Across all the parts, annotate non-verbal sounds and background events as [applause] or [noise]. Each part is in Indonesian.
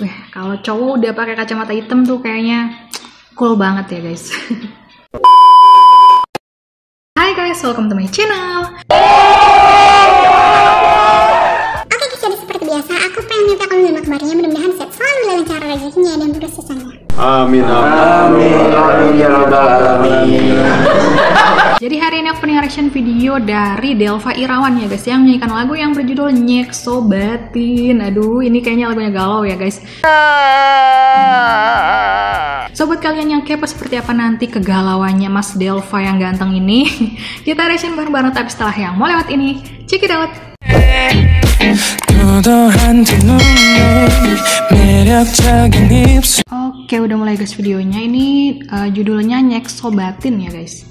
Wah, kalau cowok udah pakai kacamata hitam tuh kayaknya cool banget ya guys. [laughs] Hai guys, welcome to my channel. Oke guys, jadi seperti biasa, aku pengen minta kalau lima kemarinnya mudah-mudahan sehat selalu lancar rezekinya dan terus susahnya. Amin amin amin ya rabbal alamin. Jadi hari ini aku punya reaction video dari Delva Irawan ya guys yang menyanyikan lagu yang berjudul Nyek Sobatin. Aduh, ini kayaknya lagunya galau ya guys. Sobat kalian yang kepo seperti apa nanti kegalauannya Mas Delva yang ganteng ini, [laughs] kita reaction bareng-bareng tapi setelah yang mau lewat ini, check it out. Oke, udah mulai guys videonya. Ini uh, judulnya Nyek Sobatin ya guys.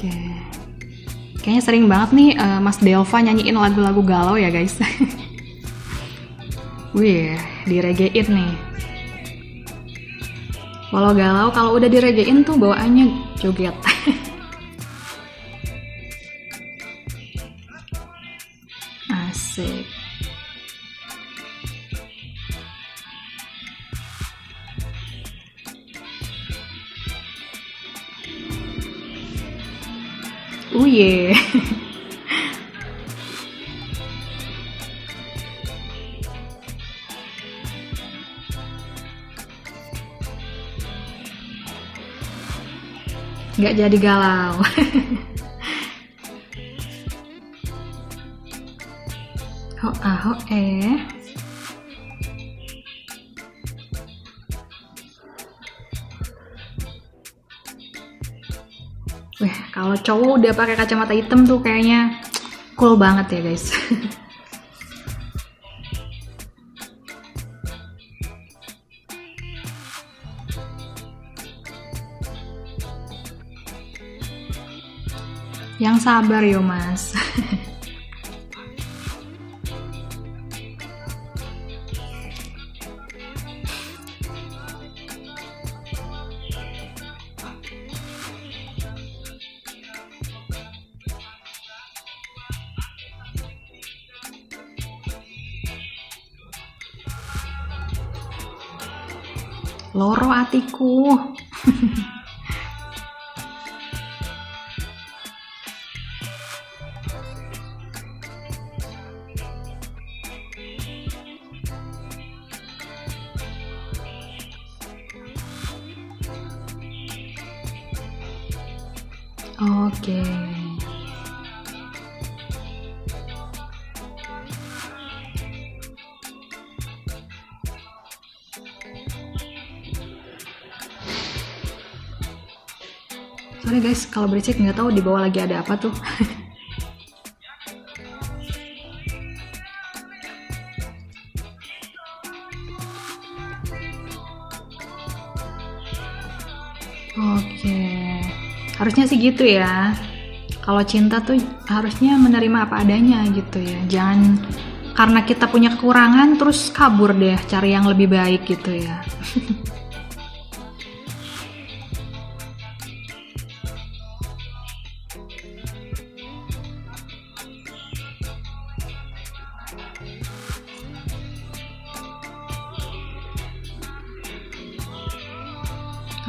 Oke. Kayaknya sering banget nih eh, Mas Delva nyanyiin lagu-lagu galau ya guys. [laughs] Wih, diregein nih. Walau galau, kalau udah diregein tuh bawaannya joget. [laughs] Oh yeah. Nggak jadi galau. [laughs] Ho ah ho eh. Wah, kalau cowok udah pakai kacamata hitam tuh kayaknya cool banget ya guys. [laughs] Yang sabar yo mas. [laughs] Loro atiku. Oke. Sorry guys, kalau berisik nggak tahu di bawah lagi ada apa tuh. Oke, harusnya sih gitu ya. Kalau cinta tuh harusnya menerima apa adanya gitu ya. Jangan karena kita punya kekurangan terus kabur deh cari yang lebih baik gitu ya. [laughs]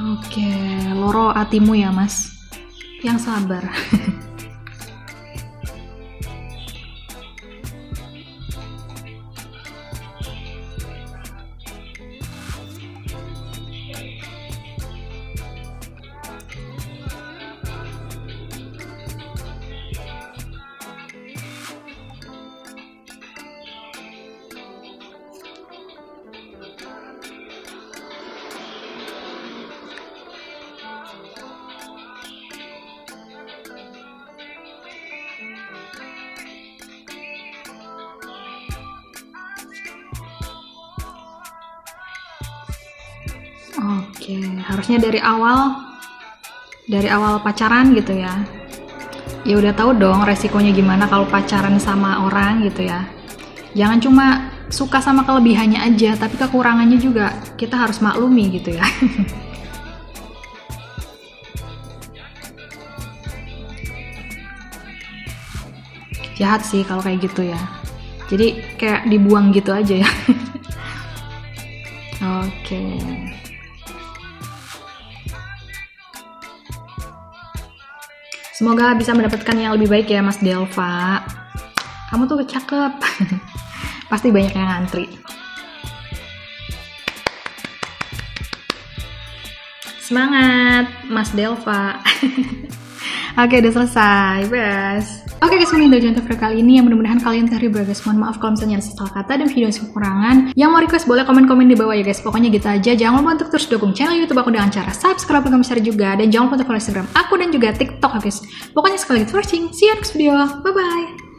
Oke, loro atimu ya mas, yang sabar. [laughs] Oke, harusnya dari awal dari awal pacaran gitu ya. Ya udah tahu dong resikonya gimana kalau pacaran sama orang gitu ya. Jangan cuma suka sama kelebihannya aja, tapi kekurangannya juga kita harus maklumi gitu ya. [laughs] Jahat sih kalau kayak gitu ya. Jadi kayak dibuang gitu aja ya. [laughs] Oke. Semoga bisa mendapatkan yang lebih baik ya Mas Delva. Kamu tuh cakep. [laughs] Pasti banyak yang ngantri. Semangat Mas Delva. [laughs] Oke udah selesai, bes. Oke guys, mungkin udah contoh kali ini yang mudah-mudahan kalian terhibur guys. Mohon maaf kalau misalnya ada salah kata dan video kekurangan. Yang mau request boleh komen-komen di bawah ya guys. Pokoknya gitu aja. Jangan lupa untuk terus dukung channel YouTube aku dengan cara subscribe dan share juga. Dan jangan lupa untuk follow Instagram aku dan juga TikTok guys. Pokoknya sekali lagi watching. See you next video. Bye bye.